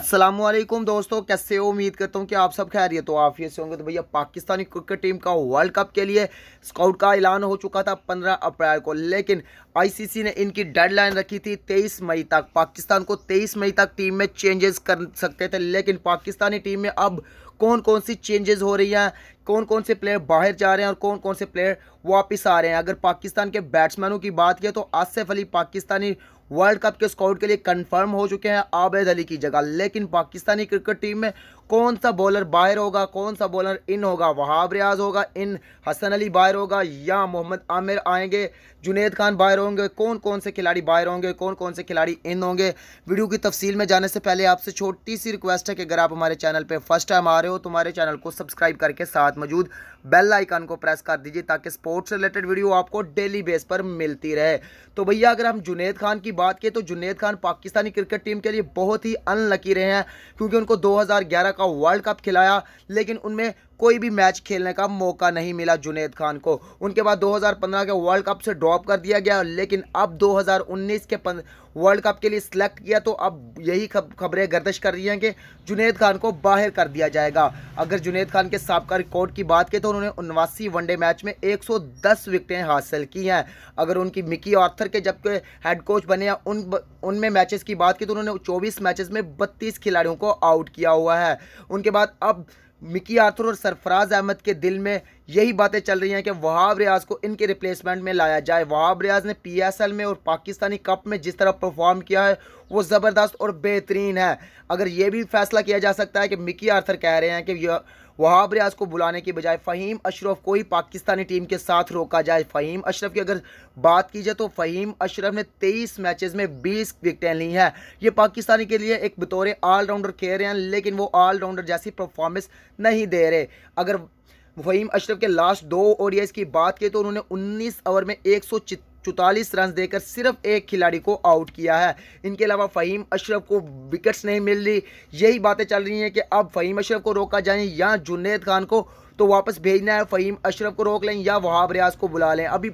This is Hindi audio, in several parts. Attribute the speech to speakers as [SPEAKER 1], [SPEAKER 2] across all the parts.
[SPEAKER 1] असलम दोस्तों, कैसे हो? उम्मीद करता हूँ कि आप सब खैरियत तो आप से होंगे। तो भैया, पाकिस्तानी क्रिकेट टीम का वर्ल्ड कप के लिए स्काउट का ऐलान हो चुका था 15 अप्रैल को। लेकिन आईसीसी ने इनकी डेडलाइन रखी थी 23 मई तक। पाकिस्तान को 23 मई तक टीम में चेंजेस कर सकते थे, लेकिन पाकिस्तानी टीम में अब कौन कौन सी चेंजेस हो रही हैं कौन कौन से प्लेयर बाहर जा रहे हैं और कौन कौन से प्लेयर वापस आ रहे हैं। अगर पाकिस्तान के बैट्समैनों की बात की तो आसिफ अली पाकिस्तानी वर्ल्ड कप के स्काउट के लिए कंफर्म हो चुके हैं आबेद अली की जगह। लेकिन पाकिस्तानी क्रिकेट टीम में कौन सा बॉलर बाहर होगा, कौन सा बॉलर इन होगा, वहाब रियाज होगा इन हसन अली बाहर होगा या मोहम्मद आमिर आएँगे, जुनेद खान बाहर होंगे कौन कौन से खिलाड़ी बाहर होंगे कौन कौन से खिलाड़ी इन होंगे? वीडियो की तफसील में जाने से पहले आपसे छोटी सी रिक्वेस्ट है कि अगर आप हमारे चैनल पर फ़र्स्ट टाइम आ रहे हो तो हमारे चैनल को सब्सक्राइब करके साथ मौजूद बेल आइकन को प्रेस कर दीजिए, ताकि स्पोर्ट्स रिलेटेड वीडियो आपको डेली बेस पर मिलती रहे। तो भैया, अगर हम जुनेद खान की बात करें तो जुनेद खान पाकिस्तानी क्रिकेट टीम के लिए बहुत ही अनलकी रहे हैं, क्योंकि उनको 2011 का वर्ल्ड कप खिलाया, लेकिन उनमें कोई भी मैच खेलने का मौका नहीं मिला जुनेद खान को। उनके बाद 2015 के वर्ल्ड कप से ड्रॉप कर दिया गया, लेकिन अब 2019 के वर्ल्ड कप के लिए सिलेक्ट किया तो अब यही खबरें गर्दश कर रही हैं कि जुनेद खान को बाहर कर दिया जाएगा। अगर जुनेद खान के सबका रिकॉर्ड की बात करें तो उन्होंने उनवासी वनडे मैच में 110 विकेटें हासिल की हैं। अगर उनकी मिकी आर्थर के जब हेड कोच बने हैं उन उनमें मैचेस की बात की तो उन्होंने 24 मैचेस में 32 खिलाड़ियों को आउट किया हुआ है। उनके बाद अब मिकी आर्थर और सरफराज अहमद के दिल में यही बातें चल रही हैं कि वहाब रियाज को इनके रिप्लेसमेंट में लाया जाए। वहाब रियाज ने पीएसएल में और पाकिस्तानी कप में जिस तरह परफॉर्म किया है, वो ज़बरदस्त और बेहतरीन है। अगर ये भी फैसला किया जा सकता है कि मिकी आर्थर कह रहे हैं कि वहाब रियाज को बुलाने की बजाय फ़हीम अशरफ को ही पाकिस्तानी टीम के साथ रोका जाए। फ़हीम अशरफ की अगर बात की जाए तो फ़हीम अशरफ ने 23 मैचेस में 20 विकटें ली हैं। ये पाकिस्तानी के लिए एक बतौर ऑलराउंडर खेल रहे हैं, लेकिन वो ऑलराउंडर जैसी परफॉर्मेंस नहीं दे रहे। अगर फ़हीम अशरफ के लास्ट दो ओडीएस की बात की तो उन्होंने 19 ओवर में एक चौतालीस रन देकर सिर्फ़ एक खिलाड़ी को आउट किया है। इनके अलावा फ़हीम अशरफ को विकेट्स नहीं मिल रही। यही बातें चल रही हैं कि अब फ़हीम अशरफ को रोका जाए या जुनेद खान को तो वापस भेजना है। फ़हीम अशरफ को रोक लें या वहाब रियाज को बुला लें। अभी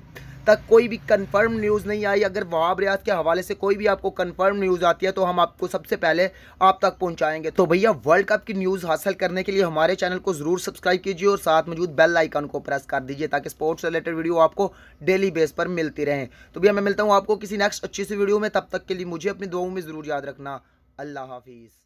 [SPEAKER 1] तक कोई भी कंफर्म न्यूज़ नहीं आई। अगर वहाब रियाज के हवाले से कोई भी आपको कंफर्म न्यूज़ आती है तो हम आपको सबसे पहले आप तक पहुंचाएँगे। तो भैया वर्ल्ड कप की न्यूज़ हासिल करने के लिए हमारे चैनल को ज़रूर सब्सक्राइब कीजिए और साथ मौजूद बेल आइकन को प्रेस कर दीजिए ताकि स्पोर्ट्स रिलेटेड वीडियो आपको डेली बेस पर मिलती रहे। तो भैया, मैं मिलता हूँ आपको किसी नेक्स्ट अच्छी सी वीडियो में। तब तक के लिए मुझे अपनी दुआओं में ज़रूर याद रखना। अल्लाह हाफिज़।